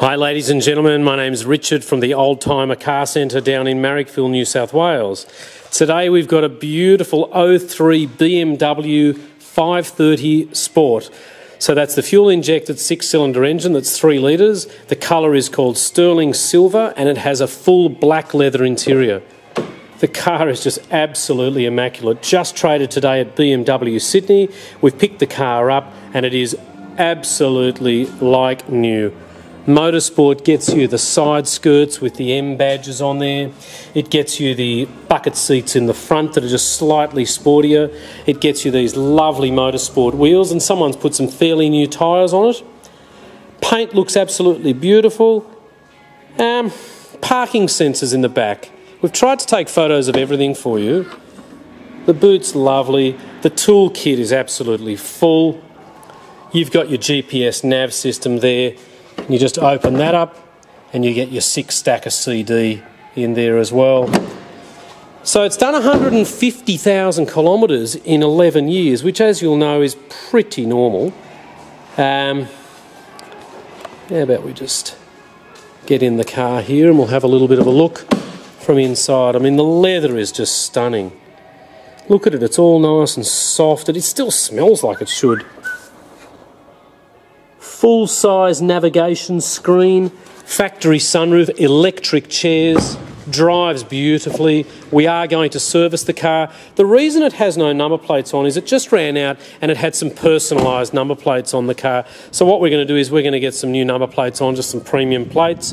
Hi, ladies and gentlemen. My name is Richard from the Oldtimer Car Centre down in Marrickville, New South Wales. Today we've got a beautiful 03 BMW 530 Sport. So that's the fuel injected six cylinder engine that's three litres. The colour is called sterling silver and it has a full black leather interior. The car is just absolutely immaculate. Just traded today at BMW Sydney. We've picked the car up and it is absolutely like new. Motorsport gets you the side skirts with the M badges on there. It gets you the bucket seats in the front that are just slightly sportier. It gets you these lovely motorsport wheels, and someone's put some fairly new tyres on it. Paint looks absolutely beautiful. Um, parking sensors in the back. We've tried to take photos of everything for you. The boot's lovely. The tool kit is absolutely full. You've got your GPS nav system there. You just open that up and you get your six stack of CD in there as well. So it's done 150,000 kilometres in 11 years, which as you'll know is pretty normal. Um, how about we just get in the car here and we'll have a little bit of a look from inside. I mean, the leather is just stunning. Look at it, it's all nice and soft. and It still smells like it should full size navigation screen, factory sunroof, electric chairs, drives beautifully. We are going to service the car. The reason it has no number plates on is it just ran out and it had some personalised number plates on the car. So what we're going to do is we're going to get some new number plates on, just some premium plates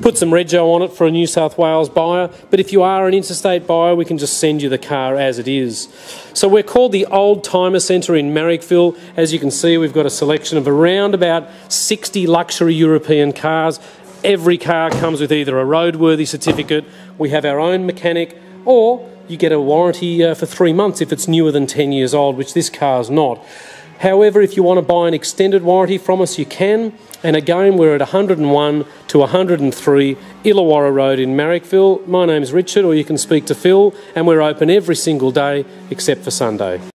put some rego on it for a New South Wales buyer. But if you are an interstate buyer, we can just send you the car as it is. So we're called the Oldtimer Centre in Marrickville. As you can see, we've got a selection of around about 60 luxury European cars. Every car comes with either a roadworthy certificate, we have our own mechanic, or you get a warranty uh, for three months if it's newer than 10 years old, which this car's not. However, if you want to buy an extended warranty from us, you can. And again, we're at 101 to 103 Illawarra Road in Marrickville. My name's Richard, or you can speak to Phil, and we're open every single day except for Sunday.